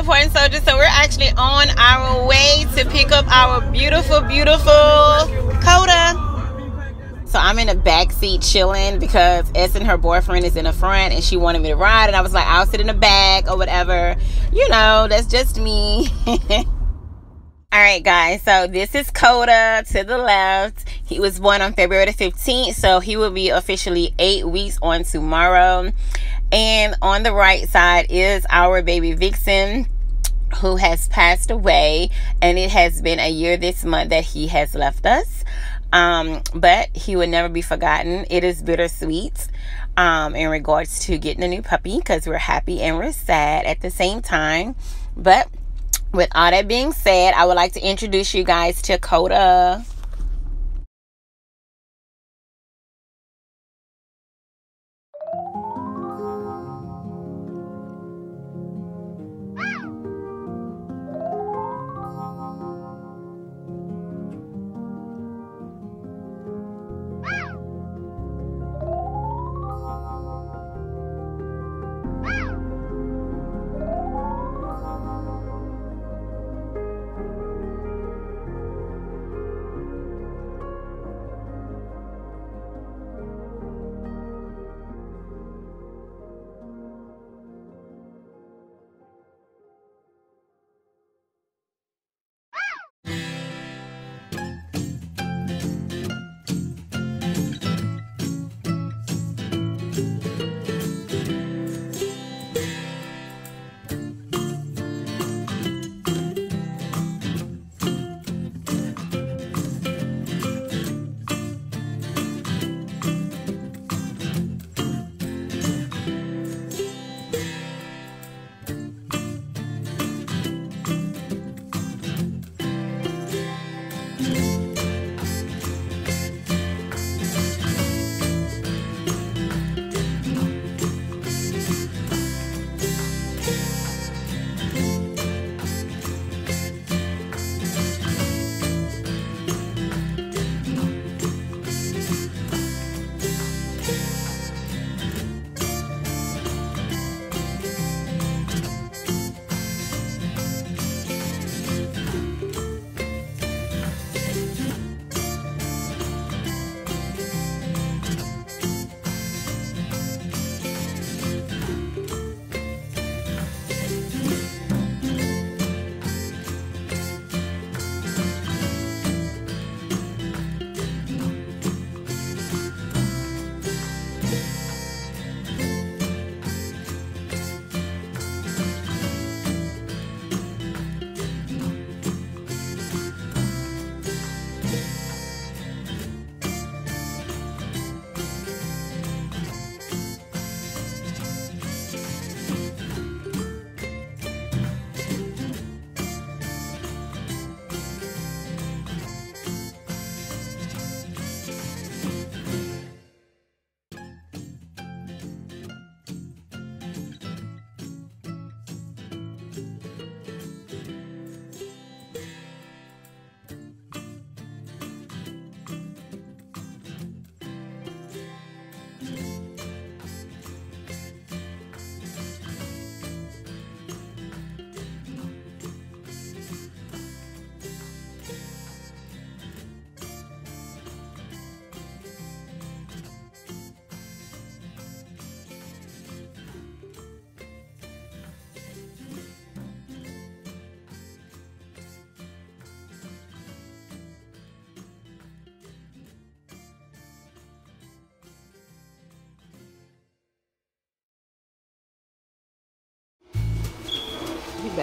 supporting soldiers? So we're actually on our way to pick up our beautiful, beautiful Koda. So I'm in the back seat chilling because S and her boyfriend is in the front and she wanted me to ride and I was like, I'll sit in the back or whatever. You know, that's just me. All right, guys. So this is Koda to the left. He was born on February the 15th, so he will be officially eight weeks on tomorrow. And on the right side is our baby Vixen, who has passed away, and it has been a year this month that he has left us. Um, but he will never be forgotten. It is bittersweet um, in regards to getting a new puppy because we're happy and we're sad at the same time. But with all that being said, I would like to introduce you guys to Koda.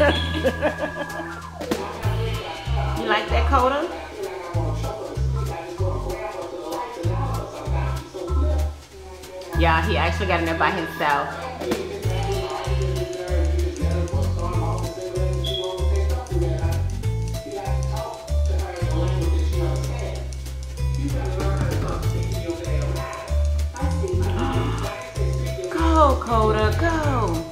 you like that Koda? Yeah, he actually got in there by himself. Go, Koda, go.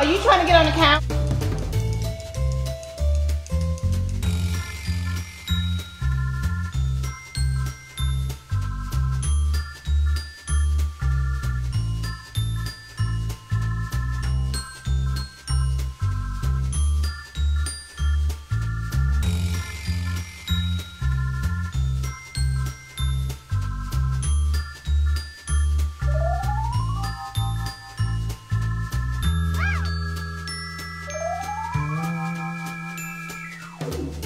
Are you trying to get on the couch? Ooh.